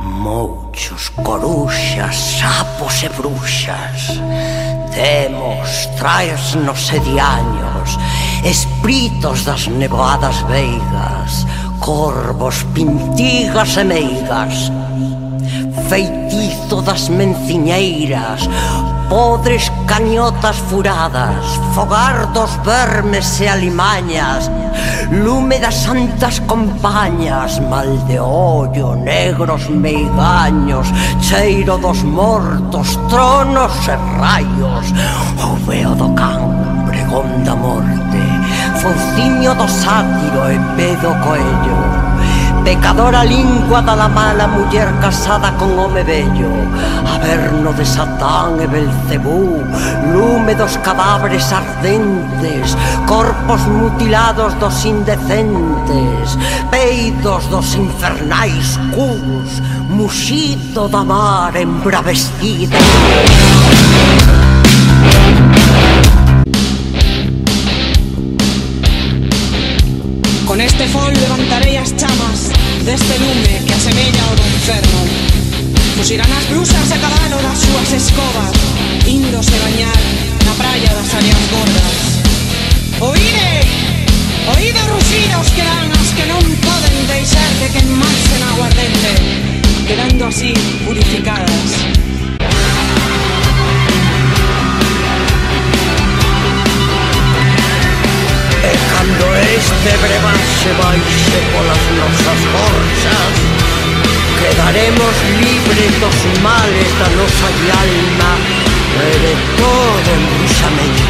Mouchos, coruxas, sapos e bruxas. Temos, traes nos sediaños Espíritos das nevoadas veigas Corvos, pintigas e meigas feitizo das menciñeiras Podres cañotas furadas, fogar dos vermes e alimañas Lume das santas compañas, mal de ollo, negros meigaños Cheiro dos mortos, tronos e raios O veo do can, pregón da morte Fociño do sátiro e pedo coello pecadora lingua da la mala muller casada con home bello, averno de Satán e Belcebú, lume dos cadáveres ardentes, corpos mutilados dos indecentes, peidos dos infernais cus, muxido da mar embravestida. Fuxirán as brusas a cabalo das súas escobas, índose bañar na praia das áreas gordas. Oíde! Oíde ruxidos que dan as que non poden deixar de quemarse na aguardente, quedando así purificadas. E cando este brebaxe baixe polas nosas seremos libres dos males, danos al alma, eres todo en